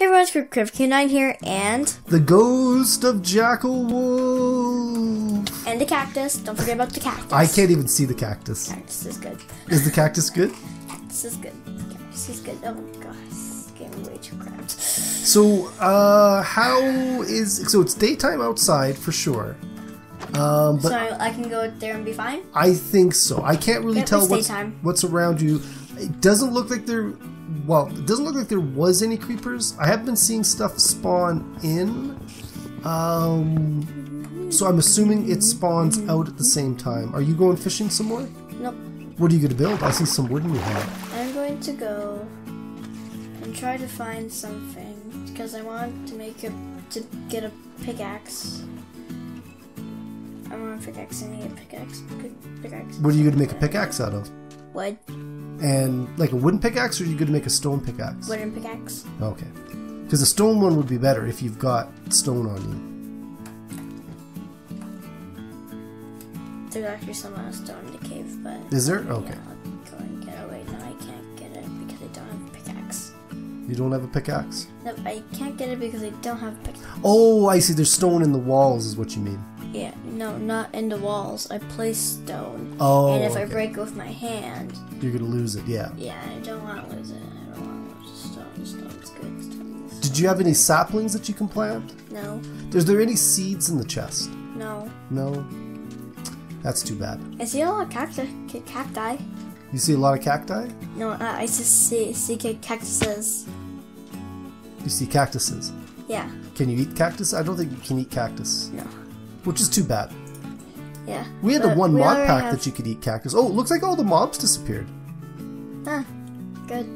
Hey everyone, it's Crib 9 here, and The ghost of Jackel Wolf. and the cactus. Don't forget about the cactus. I can't even see the cactus. Cactus is good. Is the cactus good? Cactus is good. Cactus is good. Oh my gosh, game is way too cramped. So, uh, how is so? It's daytime outside for sure. Um, but so I, I can go out there and be fine. I think so. I can't really tell what's daytime. what's around you. It doesn't look like there. Well, it doesn't look like there was any creepers. I have been seeing stuff spawn in. Um, so I'm assuming it spawns out at the same time. Are you going fishing some more? Nope. What are you going to build? I see some wood in your hand. I'm going to go and try to find something because I want to make a to get a pickaxe. I want a pickaxe. I need a pickaxe. Pickaxe. What are you going to make a pickaxe out of? Wood. And like a wooden pickaxe, or are you going to make a stone pickaxe? Wooden pickaxe. Okay. Because a stone one would be better if you've got stone on you. There's actually some uh, stone in the cave, but. Is there? Okay. Yeah, I'll go and get it. No, I can't get it because I don't have a pickaxe. You don't have a pickaxe? No, I can't get it because I don't have a pickaxe. Oh, I see. There's stone in the walls, is what you mean. Yeah, no, not in the walls. I place stone. Oh, and if I okay. break it with my hand, You're gonna lose it. Yeah. yeah, I don't want to lose it. I don't want to lose stone. Stone's good. Stone Did you have any saplings that you can plant? No, Is there any seeds in the chest? no. No. That's too bad. I see a lot of cacti. ca- Cacti. You see a lot of cacti. No, uh, I just see see ca- cactuses. You see cactuses. Yeah. Can you eat cactus? I don't think you can eat cactus, No. Which is too bad. Yeah. We had the one mod pack have- that you could eat cactus. Oh, it looks like all the mobs disappeared. Huh. Good.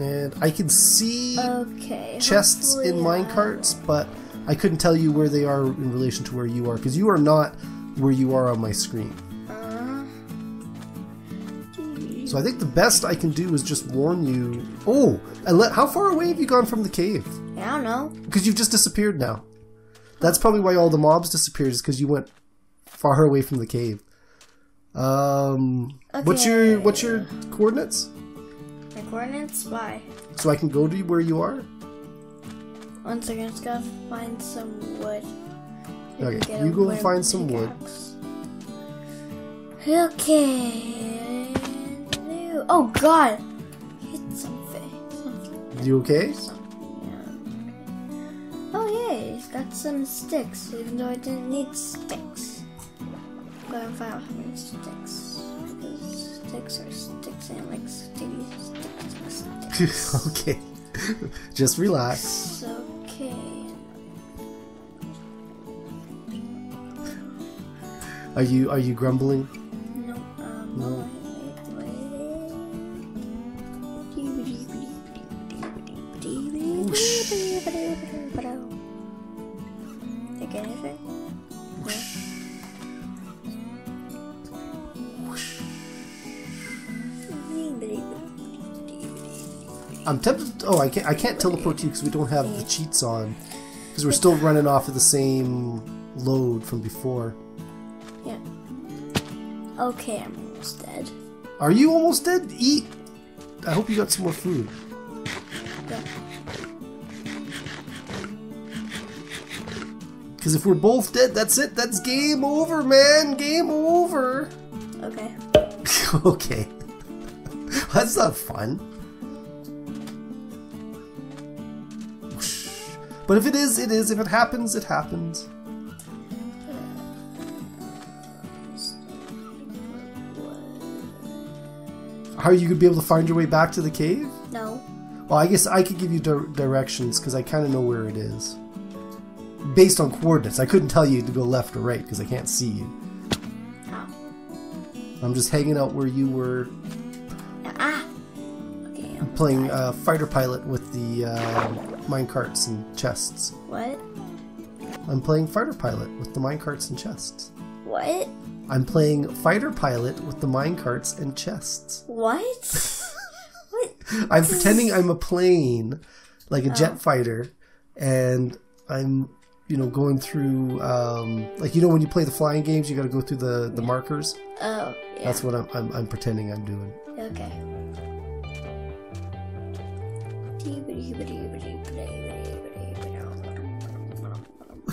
And I can see Okay. chests in minecarts, but I couldn't tell you where they are in relation to where you are because you are not where you are on my screen. Uh, So I think the best I can do is just warn you. Oh, and let, how far away have you gone from the cave? I don't know. Because you've just disappeared now. That's probably why all the mobs disappeared, is because you went far away from the cave. Um, what's your what's your coordinates? My coordinates? Why? So I can go to where you are. One second, just gotta find some wood. I Okay, you go find some wood. Okay. Oh god! Hit something. Something. You okay? Something. Got some sticks, even though I didn't need sticks. Gotta find out how many sticks. Because sticks are sticks and I like sticky sticks sticks. okay. Just relax. Okay. Are you are you grumbling? No, um, No. Oh, I can't. I can't teleport to you because we don't have the cheats on. Because we're still running off of the same load from before. Yeah. Okay, I'm almost dead. Are you almost dead? Eat. I hope you got some more food. Yeah. Because if we're both dead, that's it. That's game over, man. Game over. Okay. okay. That's not fun. But if it is, it is. If it happens, it happens. How are you gonna be able to find your way back to the cave? No. Well, I guess I could give you dir- directions because I kind of know where it is. Based on coordinates, I couldn't tell you to go left or right because I can't see you. I'm just hanging out where you were playing uh, fighter pilot with the uh, mine carts and chests. What? I'm playing fighter pilot with the mine carts and chests. What? I'm playing fighter pilot with the mine carts and chests. What? what? I'm pretending I'm a plane, like Oh. a jet fighter, and I'm, you know, going through, um, like you know, when you play the flying games, you got to go through the the markers. Oh, yeah. That's what I'm, I'm I'm pretending I'm doing. Okay.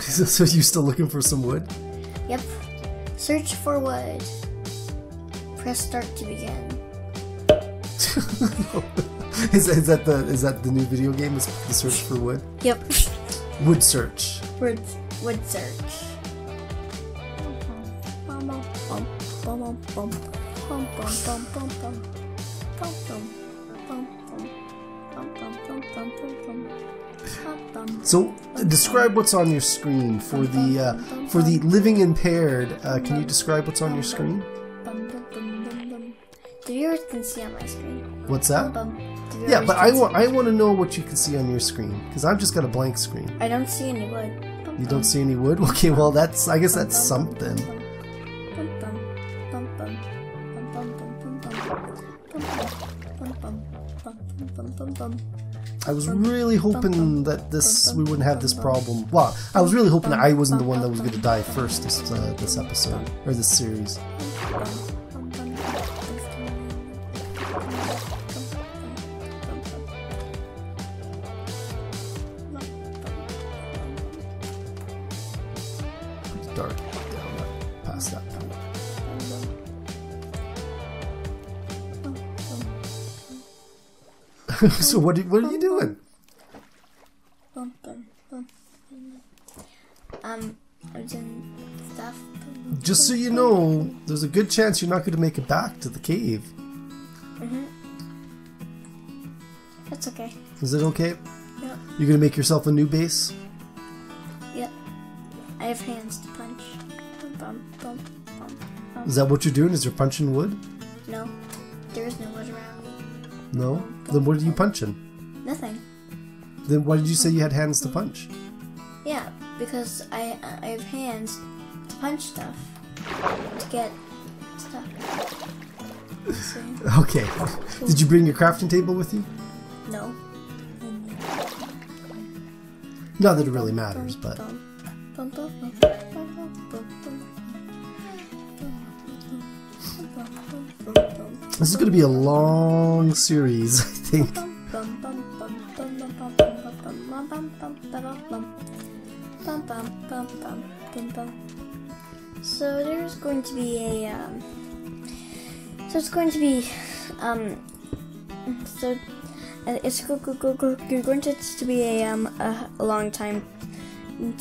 So you still looking for some wood? Yep. Search for wood. Press start to begin. is, is that the is that the new video game? Is the search for wood? Yep. Wood search. Wood wood search. So describe what's on your screen for the uh, for the living impaired. Uh, can you describe what's on your screen? The viewers can see on my screen. What's that? Yeah, but I want I want to know what you can see on your screen because I've just got a blank screen. I don't see any wood. You don't see any wood. Okay, well that's I guess that's something. I was really hoping that this we wouldn't have this problem. Well, I was really hoping I wasn't the one that was going to die first this uh, this episode or this series. so what are, what are you doing? Um, I'm doing stuff. Just so you know, there's a good chance you're not going to make it back to the cave. That's okay. Is it okay? Yeah. You're going to make yourself a new base? Yep. I have hands to punch. Bum, bum, bum, bum. Is that what you're doing? Is you're punching wood? No, there is no wood around me. No? Then what are you punching? Nothing. Then why did you say you had hands to punch? Yeah, because I I have hands to punch stuff to get stuff. Okay. Did you bring your crafting table with you? No. Not that it really matters, but this is going to be a long series, I think. So there's going to be a, um, so it's going to be, um, so uh, it's going to be a, um, a long time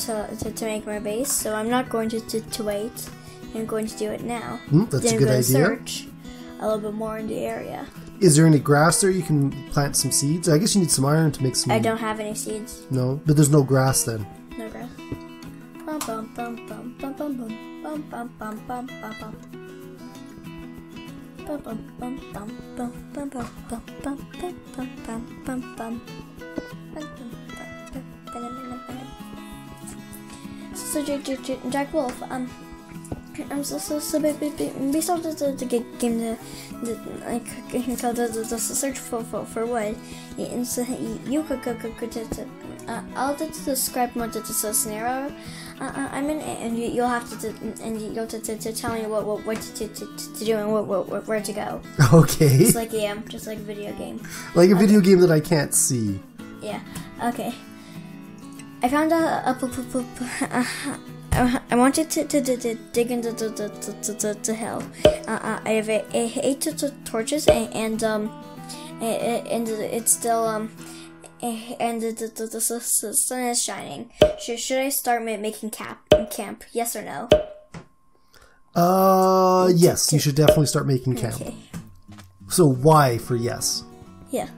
to, to, to make my base, so I'm not going to, to, to wait. I'm going to do it now. Mm, that's then a good idea. Search a little bit more in the area. Is there any grass there you can plant some seeds? I guess you need some iron to make some. I don't have any seeds. No, but there's no grass then. No grass. So Jack Wolf, um, um, so so so ba- ba- ba- based off the the, the ga- game the the like called the, the, the search for for for wood, and so you could could could, could, uh, I'll just describe more to the scenario uh, uh, I'm in, and you, you'll have to, and you'll to, to, to tell me what what, what to, to, to, to do and what, what, what where to go. Okay. It's like yeah, just like a video game. like a video game that I can't see. Yeah. Okay. I found a. a p- p- p- uh, I wanted to, to, to, to dig into the, the, the, the, the hill. Uh, uh, I have a, a, eight t- t- torches and, and um a- a- and it's still um and the, the, the, the sun is shining. Should, should I start making cap camp? Yes or no? Uh, yes, you should definitely start making camp. Okay. So why for yes? Yeah.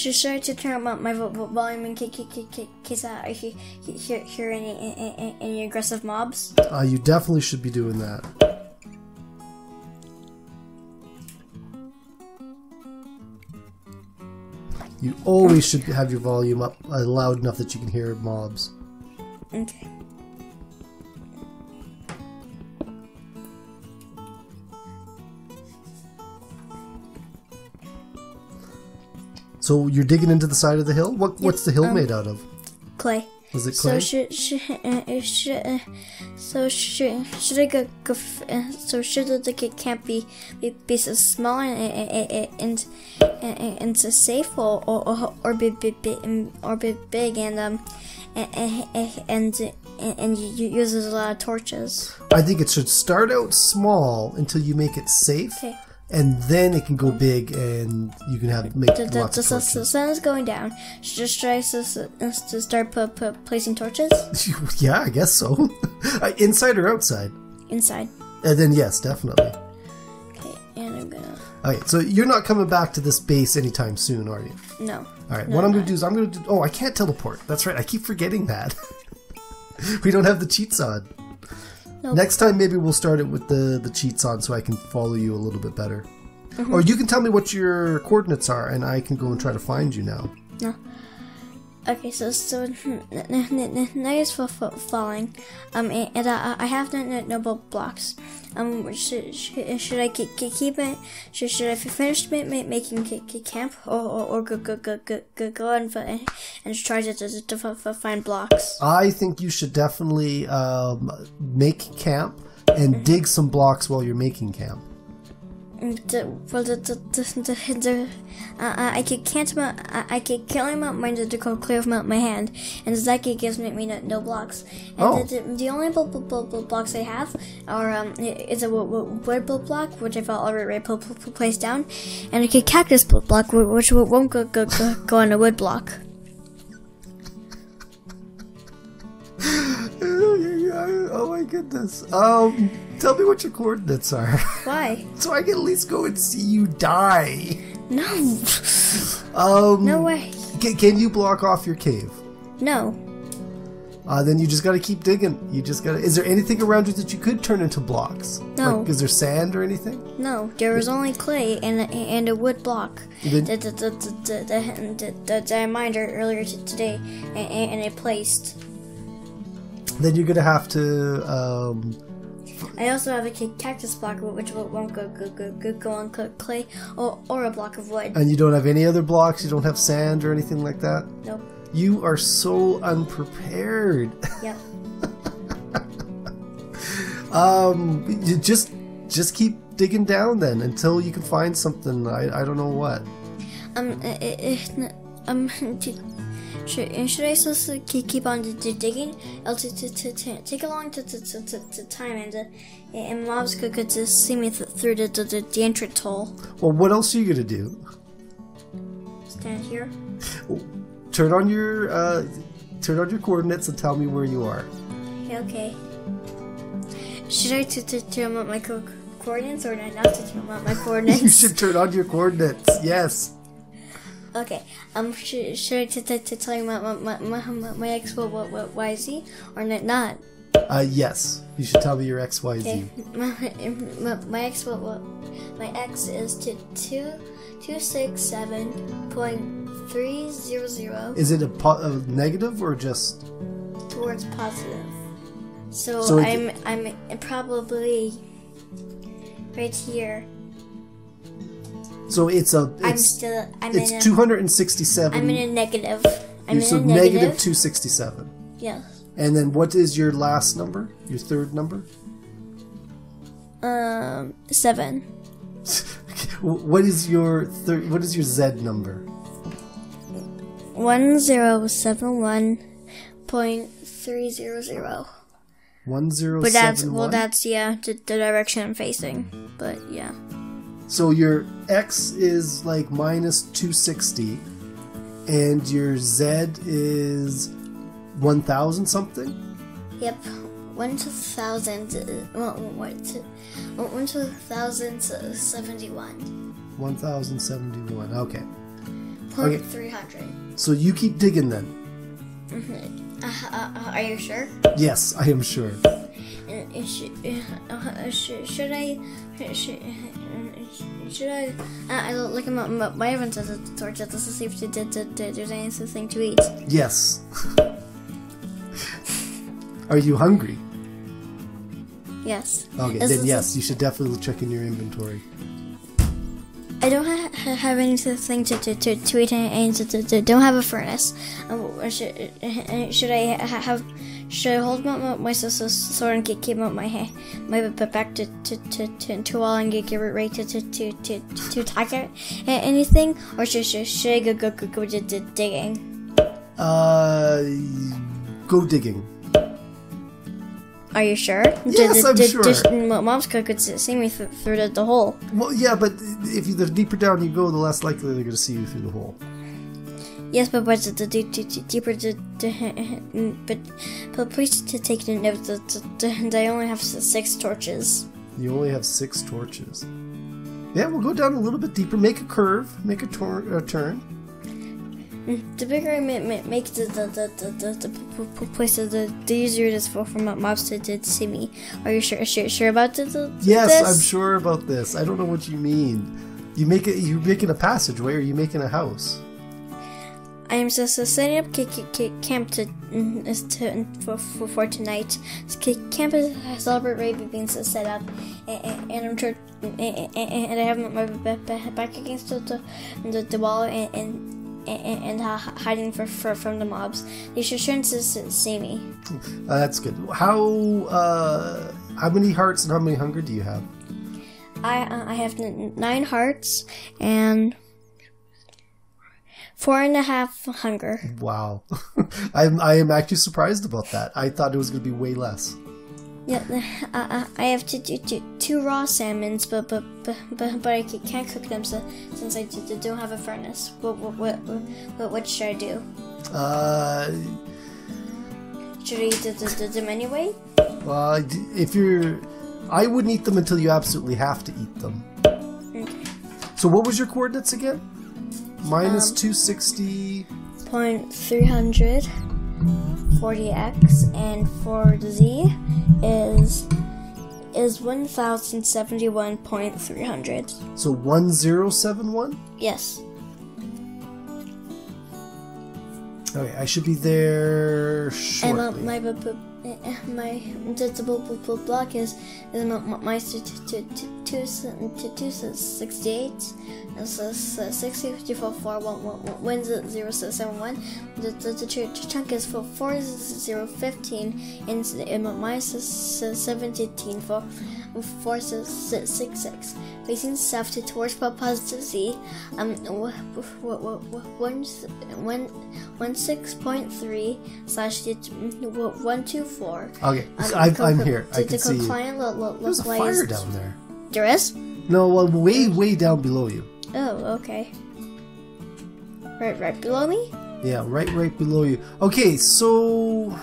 Should, should I to turn up my, my vo- vo- volume in case, I hear, hear, hear any, any, any aggressive mobs? Uh, you definitely should be doing that. You always should have your volume up uh, loud enough that you can hear mobs. Okay. So you're digging into the side of the hill. What what's the hill um, made out of? Clay. Was it clay? So should should uh, should uh, so should should I go, go uh, so should the kid can't be be, be so small and and and, and, and so safe or or or be be, be or be big and um and and and, and you uses a lot of torches. I think it should start out small until you make it safe, Okay. And then it can go big, and you can have make The, the, lots the, of the, torches. the sun is going down. Should just try to, start put, put placing torches yeah, I guess so. Uh, Inside or outside? inside. And then yes, definitely. Okay, and I'm gonna Okay, so you're not coming back to this base anytime soon, are you? no. All right. No, what I'm going to do is I'm going to do. Oh, I can't teleport. That's right. I keep forgetting that. we don't have the cheats on. Nope. Next time, maybe we'll start it with the the cheats on, so I can follow you a little bit better. Mm-hmm. Or you can tell me what your coordinates are, and I can go and try to find you now. No. Okay, so so nice for falling. Um, and, and I, I have no, no, no blocks. Um, should, should, should I keep, keep it? Should, should I finish ma- ma- making ca- ca- camp, or, or, or go go go go go go and and try to to, to, to find blocks? I think you should definitely um, make camp and Mm-hmm. dig some blocks while you're making camp. Mm, The, the the the, the, uh, I could can't my, I, I could kill him out my to go clear from out my hand, and Zaki gives me, me no, no blocks. And Oh. the, the, the only bl- bl- bl- bl- blocks I have are um is a wo- wo- wood bl- block which I've already pl- pl- pl- placed down, and a cactus bl- block which won't go go go, go on a wood block. oh my goodness. Um, tell me what your coordinates are, Why? so I can at least go and see you die. No, Um, no way. Can, can you block off your cave? No, Uh, then you just gotta keep digging. You just gotta. Is there anything around you that you could turn into blocks? No. Like, is there sand or anything? no. There was only clay and a, and a wood block. Then- that that that that that that that- that I mined earlier today, and, and I placed. Then you're gonna have to. Um, I also have a cactus block, which won't go go go go, go on clay, or or a block of wood. and you don't have any other blocks. You don't have sand or anything like that. Nope. You are so unprepared. Yep. um, you just just keep digging down then until you can find something. I I don't know what. Um. Uh, uh, uh, um. Should, should I s- keep on digging? Take a long time, and uh, and mobs could, could just see me through the, entrance hole. Well, what else are you gonna do? Stand here. Turn on your uh, turn on your coordinates and tell me where you are. Okay. Should I turn up my coordinates or not to turn up my coordinates? You should turn on your coordinates. Yes. Okay. Um. Should, should I t- t- t- tell you my my my my, my, ex what what what y z or not? Not. Uh, yes. You should tell me your X Y Z. Okay. My, my, my ex what what my ex is to two two six seven point three zero zero Is it a, po- a negative or just? towards positive. So, So I'm I'm probably right here. So it's a I'm it's still I'm it's in a, two hundred and sixty seven. I'm in a negative. I'm so in a negative negative. two sixty seven. Yes. And then what is your last number? Your third number? Um, seven. what is your third? What is your Z number? One zero seven one point three zero zero. One zero But that's well, that's yeah, the, the direction I'm facing. But yeah, So your X is like minus two sixty, and your Z is one thousand something. yep. One to thousand. Uh, well, what to one to thousand seventy one. One thousand seventy one. Okay. Point Okay. three hundred. So you keep digging then. Uh, uh, uh, are you sure? Yes, I am sure. Should, should, I? Should, should I? Uh, I look at my, everyone says it's torch just to see if there- there- there- there's anything to eat. Yes. Are you hungry? Yes. Okay, then yes, you should definitely check in your inventory. I don't ha- ha- have anything to to, to, to eat and to, to, to don't have a furnace. Uh, should, uh, should I ha- have? Should I hold my, my, my sword and keep keep my my ha- my back to to to to, to wall and get get ready to to to to, to attack it? Anything, or should, should, should I go go go, go digging? Uh, go digging. Are you sure? Yes, I'm sure. Just, mom's could could see me th- through the, the hole. Well, yeah, but if you, the deeper down you go, the less likely they're going to see you through the hole. Yes, but but the, the, the, the deeper the, the but but please to take note that I only have six torches. You only have six torches. Yeah, we'll go down a little bit deeper. Make a curve. Make a, tor- a turn. The bigger I make, the the the the, the, the p- p- place, the, the easier it is for for mo- mobs to, to see me. Are you sure sure, sure about the, the, Yes, this? I'm sure about this. I don't know what you mean. You make it. You're making a passageway, or are you making a house? I am just setting up ca- ca- ca- camp to, mm, is to for, for, for tonight. Ca- Camp is celebrate Raby being set up, and, and, and I'm sure, and, and, I have my ba- ba- back against the the, the, the wall and and, and, and hi- hiding for, for from the mobs. They should shouldn't see me. Uh, that's good. How uh, how many hearts and how many hunger do you have? I uh, I have n- nine hearts and four and a half hunger. Wow, I'm I am actually surprised about that. I thought it was going to be way less. Yeah, uh, uh, I have to do two, two raw salmons, but but but but, but I can't cook them so, since I don't have a furnace. What what what what, what should I do? Uh, Should I eat the, the, the, them anyway? well, if you're, I wouldn't eat them until you absolutely have to eat them. Okay. So what was your coordinates again? Minus two sixty. Point three hundred forty x and for the z is is one thousand seventy one point three hundred. So one zero seven one. Yes. Okay, I should be there And shortly. my bu- eh, Eh, eh, my bu- bu- bu- block is is my my, my sixty eight. Sixty fifty four four one one one zero seven one. The the, the ch- ch- chunk is for four zero fifteen and, my my seventeen four six six six six. Facing south to towards po- positive Z. Um, one one one six point three slash one two four. okay, Um, I, co- I'm here. I can see you. lo- lo- There's a fire down there. There is. No, well, way way down below you. Oh, okay. Right, right below me. Yeah, right, right below you. Okay, so,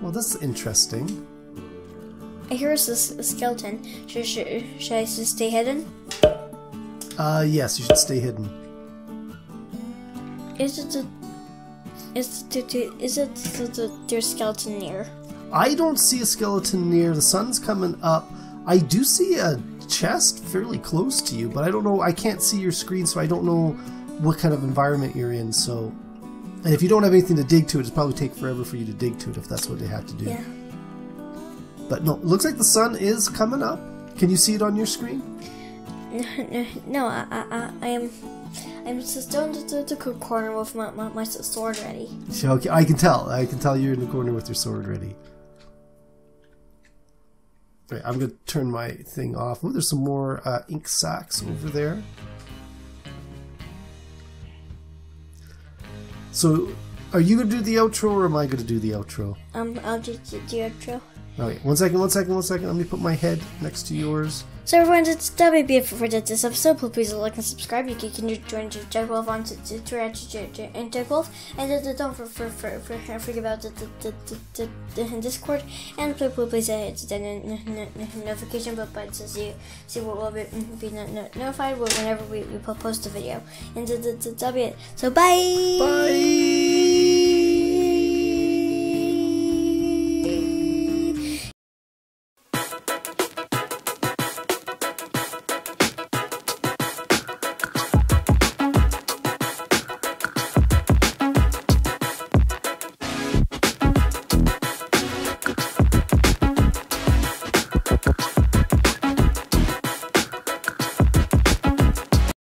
well, that's interesting. I hear it's a, skeleton. Should, should, should I just stay hidden? Uh, yes, you should stay hidden. Is it the is it the, is it the, the, their skeleton near? I don't see a skeleton near. The sun's coming up. I do see a chest fairly close to you, but I don't know. I can't see your screen, so I don't know what kind of environment you're in. So, and if you don't have anything to dig to, it'd probably take forever for you to dig to it if that's what they have to do. Yeah. But no, looks like the sun is coming up. Can you see it on your screen? No, I I, I, I am. I'm just down to the, corner with my, my, my sword ready. Okay, I can tell. I can tell you're in the corner with your sword ready. Right, I'm gonna turn my thing off. Oh, there's some more uh, ink sacks over there. So, are you gonna do the outro or am I gonna do the outro? Um, I'll do the outro. Okay, one second, one second, one second. Let me put my head next to yours. So everyone, that's that would be it for this episode. Please like and subscribe. You can join Jack Wolf on Twitter and Jack Wolf, and uh, don't for, for, for, for, forget about the, Discord. And please please, please uh, hit the notification bell button so you see what will be, no, notified whenever we, post a video. And that'll be it. So bye. Bye.